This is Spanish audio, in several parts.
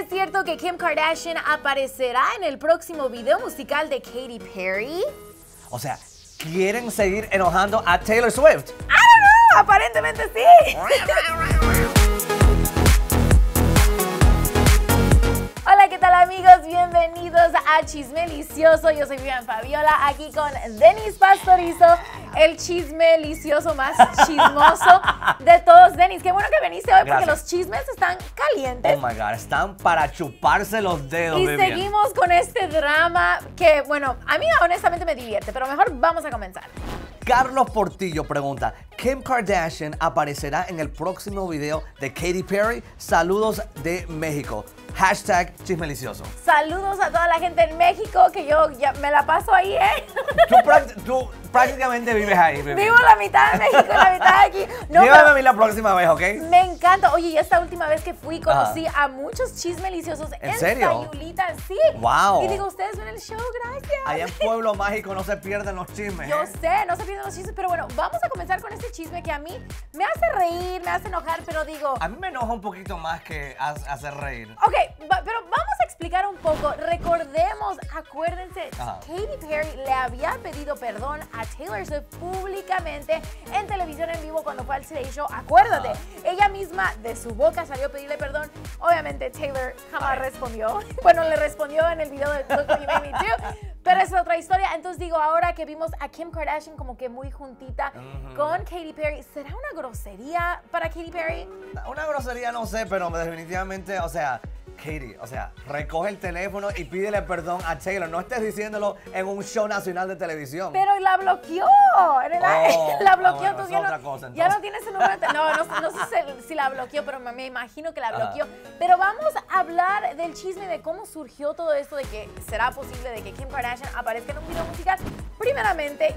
¿Es cierto que Kim Kardashian aparecerá en el próximo video musical de Katy Perry? O sea, ¿quieren seguir enojando a Taylor Swift? I don't know, aparentemente sí. a Chisme Delicioso. Yo soy Vivian Fabiola, aquí con Denis Pastorizo, el chisme delicioso más chismoso de todos. Denis, qué bueno que viniste hoy porque Gracias. los chismes están calientes. Oh my god, están para chuparse los dedos, Y Vivian. seguimos con este drama que, bueno, a mí honestamente me divierte, pero mejor vamos a comenzar. Carlos Portillo pregunta, ¿Kim Kardashian aparecerá en el próximo video de Katy Perry? Saludos de México. Hashtag chismelicioso. Saludos a toda la gente en México, que yo ya me la paso ahí, ¿eh? Tú, prac- tú prácticamente vives ahí. Vivo la mitad de México la mitad de aquí. No, Llévame a mí la próxima vez, ¿ok? me encanta. Oye, y esta última vez que fui conocí a muchos chismeliciosos en, serio? Sayulita, sí. Wow. Y digo, ustedes ven el show, gracias. Allá en Pueblo Mágico no se pierden los chismes. Yo ¿eh? sé, no se pierdan los chismes, pero bueno, vamos a comenzar con este chisme que a mí me hace reír, me hace enojar, pero digo, A mí me enoja un poquito más que ha- hacer reír. Ok, pero vamos a explicar un poco. Recordemos, acuérdense, Ajá. Katy Perry le había pedido perdón a Taylor Swift públicamente en televisión en vivo cuando fue al Today Show. Acuérdate, Ajá. ella misma de su boca salió a pedirle perdón. Obviamente Taylor jamás Ay. respondió. Bueno, le respondió en el video de Look What You Made Me Do. Pero es otra historia. Entonces digo, ahora que vimos a Kim Kardashian como que muy juntita con Katy Perry, ¿será una grosería para Katy Perry? Una grosería no sé, pero definitivamente, o sea, Katie, o sea, recoge el teléfono y pídele perdón a Taylor. No estés diciéndolo en un show nacional de televisión. Pero la bloqueó. el- Oh, la ah, bloqueó. bueno, tú es ya, otra no, cosa, ya no tienes el número No, no, no sé si, la bloqueó, pero me, imagino que la Ajá. bloqueó. Pero vamos a hablar del chisme de cómo surgió todo esto de que será posible de que Kim Kardashian aparezca en un video musical. Primeramente,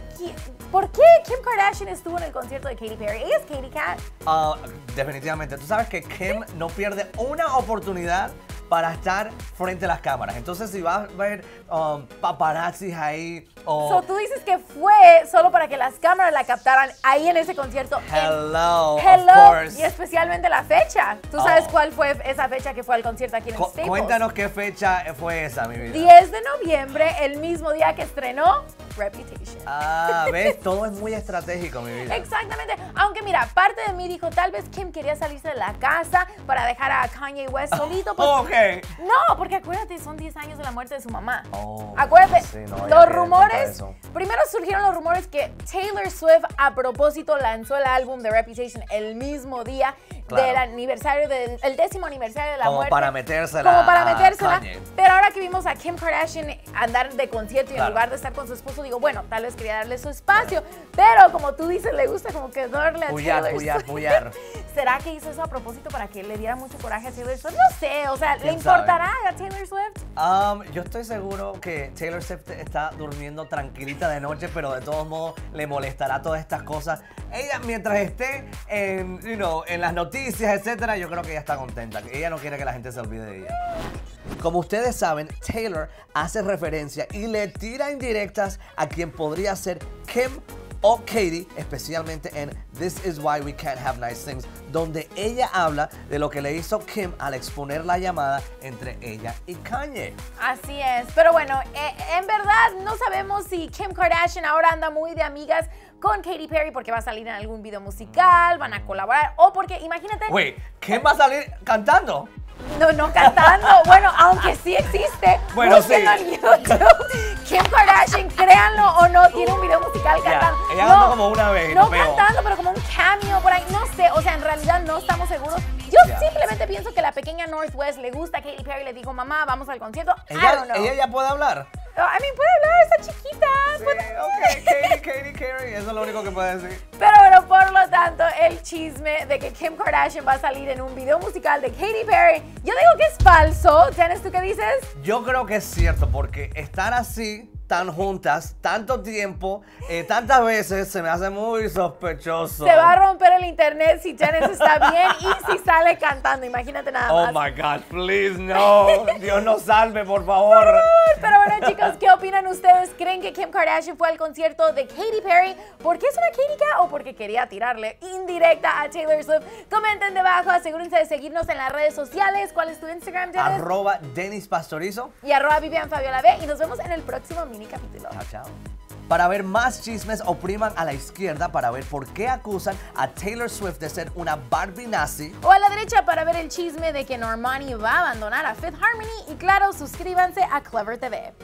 ¿por qué Kim Kardashian estuvo en el concierto de Katy Perry? Ella es Katy Kat. Ah, definitivamente. Tú sabes que Kim no pierde una oportunidad para estar frente a las cámaras. Entonces, si vas a ver um, paparazzis ahí o... So, tú dices que fue solo para que las cámaras la captaran ahí en ese concierto. en- Hello, of Hello, course. y especialmente la fecha. ¿Tú sabes Oh. cuál fue esa fecha que fue al concierto aquí en Cu- Staples? cuéntanos qué fecha fue esa, mi vida. 10 de noviembre, el mismo día que estrenó Reputation. Ah, ves, todo es muy estratégico, mi vida. Exactamente. Aunque mira, parte de mí dijo, tal vez Kim quería salirse de la casa para dejar a Kanye West solito. pues- Ok. No, porque acuérdate, son 10 años de la muerte de su mamá. Oh, acuérdate, sí, no, ya los rumores, primero surgieron los rumores que Taylor Swift a propósito lanzó el álbum de Reputation el mismo día Claro. del aniversario, del el décimo aniversario de la Como muerte. para metérsela Como para metérsela. Pero ahora que vimos a Kim Kardashian andar de concierto y en Claro. lugar de estar con su esposo, digo, bueno, tal vez quería darle su espacio. Pero como tú dices, le gusta como que darle a Puyar, Taylor puyar, Swift. puyar. ¿Será que hizo eso a propósito para que le diera mucho coraje a Taylor Swift? No sé, o sea, ¿le ¿Quién sabe? importará a Taylor Swift? Um, yo estoy seguro que Taylor Swift está durmiendo tranquilita de noche, pero de todos modos le molestará todas estas cosas. Ella, mientras esté en, you know, en las noticias, etcétera, yo creo que ella está contenta. Ella no quiere que la gente se olvide de ella. Como ustedes saben, Taylor hace referencia y le tira indirectas a quien podría ser Kim o Katie, especialmente en This Is Why We Can't Have Nice Things, donde ella habla de lo que le hizo Kim al exponer la llamada entre ella y Kanye. Así es, pero bueno, eh, en verdad no sabemos si Kim Kardashian ahora anda muy de amigas con Katy Perry porque va a salir en algún video musical, van a colaborar, o porque, imagínate, Wait, ¿Kim va a salir cantando? no, no cantando, bueno, aunque sí existe, Bueno, sí. en YouTube. Kim Kardashian, créanlo o no, tiene un video musical cantando. ella no, cantó como una vez No cantando, pero como un cameo por ahí, no sé, o sea, en realidad no estamos seguros. Yo simplemente pienso que la pequeña Northwest le gusta a Katy Perry, le digo, mamá, vamos al concierto. I Ella, don't know. ella ya puede hablar. Oh, I mean, puede hablar, está chiquita. Sí, ok, Katie, Katie, Katie, eso es lo único que puede decir. Pero bueno, por lo tanto, el chisme de que Kim Kardashian va a salir en un video musical de Katy Perry, yo digo que es falso. ¿Tienes tú qué dices? Yo creo que es cierto, porque estar así tan juntas, tanto tiempo, eh, tantas veces, se me hace muy sospechoso. Se va a romper el internet si Janice está bien y si sale cantando. Imagínate nada Oh más. my God, please, no. Dios nos salve, por favor. Pero bueno, chicos, ¿qué opinan ustedes? ¿Creen que Kim Kardashian fue al concierto de Katy Perry porque es una Katy Cat o porque quería tirarle indirecta a Taylor Swift? Comenten debajo, asegúrense de seguirnos en las redes sociales. ¿Cuál es tu Instagram, Janice? Arroba Denis Pastorizo. y arroba Vivian Fabiola B. Y nos vemos en el próximo mini capítulo. Chao, chao. Para ver más chismes, opriman a la izquierda para ver por qué acusan a Taylor Swift de ser una Barbie nazi. O a la derecha para ver el chisme de que Normani va a abandonar a Fifth Harmony. Y claro, suscríbanse a Clever TV.